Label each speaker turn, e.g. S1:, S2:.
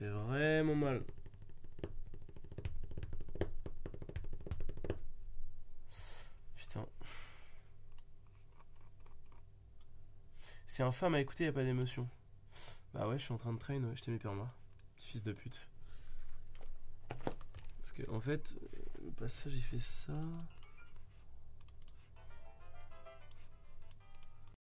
S1: fait vraiment mal. Putain. C'est infâme à écouter, y a pas d'émotion. Bah ouais, je suis en train de train, ouais, je t'ai mis perma. Fils de pute. Parce que, en fait, le passage, il fait ça.